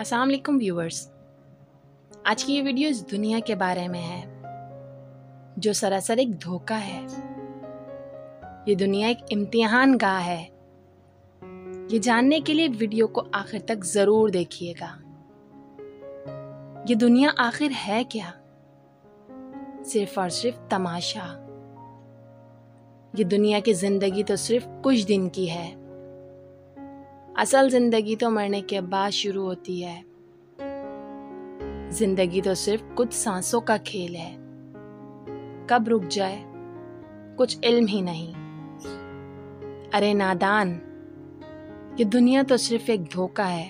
अस्सलाम वालेकुम व्यूअर्स आज की ये वीडियो इस दुनिया के बारे में है, जो सरासर एक धोखा है। ये दुनिया एक इम्तिहान गाह है। ये जानने के लिए वीडियो को आखिर तक ज़रूर देखिएगा। ये दुनिया आखिर है क्या? सिर्फ़ और सिर्फ़ तमाशा। ये दुनिया की ज़िंदगी तो सिर्फ़ कुछ दिन की है। असल ज़िंदगी तो मरने के बाद शुरू होती है। ज़िंदगी तो सिर्फ़ कुछ सांसों का खेल है। कब रुक जाए? कुछ इल्म ही नहीं। अरे नादान, ये दुनिया तो सिर्फ़ एक धोखा है।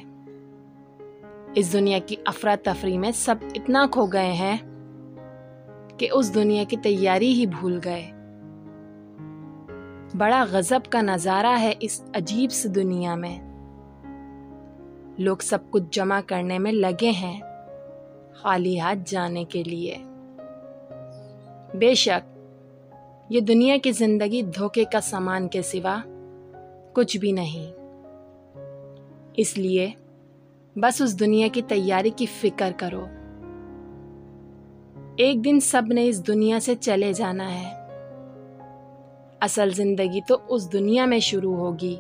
इस दुनिया की अफरा तफरी में सब इतना खो गए हैं कि उस दुनिया की तैयारी ही भूल गए। बड़ा गजब का नज़ारा है इस अजीब सी दुनिया में। लोग सब कुछ जमा करने में लगे हैं खाली हाथ जाने के लिए। बेशक, ये दुनिया की ज़िंदगी धोखे का सामान के सिवा कुछ भी नहीं। इसलिए बस उस दुनिया की तैयारी की फ़िक्र करो। एक दिन सबने इस दुनिया से चले जाना है। असल ज़िंदगी तो उस दुनिया में शुरू होगी।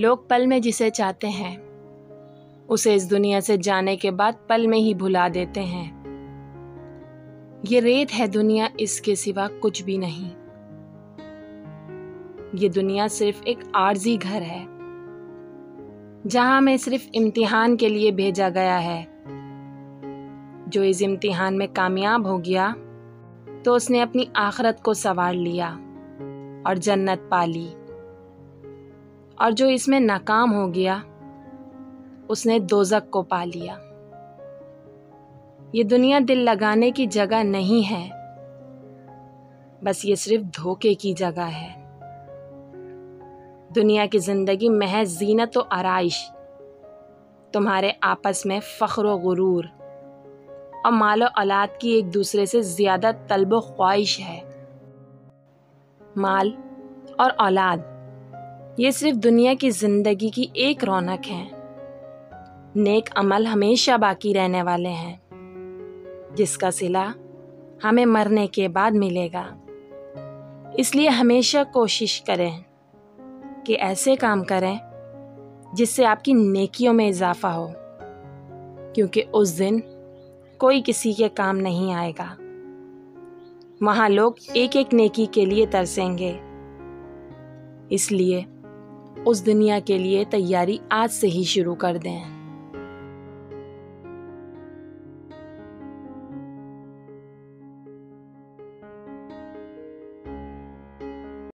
लोग पल में जिसे चाहते हैं, उसे इस दुनिया से जाने के बाद पल में ही भुला देते हैं। ये रेत है दुनिया इसके सिवा कुछ भी नहीं। ये दुनिया सिर्फ़ एक आर्जी घर है, जहाँ में सिर्फ़ इम्तिहान के लिए भेजा गया है। जो इस इम्तिहान में कामयाब हो गया तो उसने अपनी आखरत को सवार लिया और जन्नत पा ली। और जो इसमें नाकाम हो गया, उसने दोजक को पा लिया। ये दुनिया दिल लगाने की जगह नहीं है, बस ये सिर्फ़ धोखे की जगह है। दुनिया की ज़िंदगी महज जीनत व आरइश, तुम्हारे आपस में फ़ख्र व गुरूर, और मालो औलाद की एक दूसरे से ज़्यादा तलब ख्वाहिश है। माल और औलाद ये सिर्फ़ दुनिया की ज़िंदगी की एक रौनक है। नेक अमल हमेशा बाकी रहने वाले हैं। जिसका सिला हमें मरने के बाद मिलेगा। इसलिए हमेशा कोशिश करें कि ऐसे काम करें जिससे आपकी नेकियों में इजाफा हो। क्योंकि उस दिन कोई किसी के काम नहीं आएगा। वहाँ लोग एक एक नेकी के लिए तरसेंगे। इसलिए उस दुनिया के लिए तैयारी आज से ही शुरू कर दें।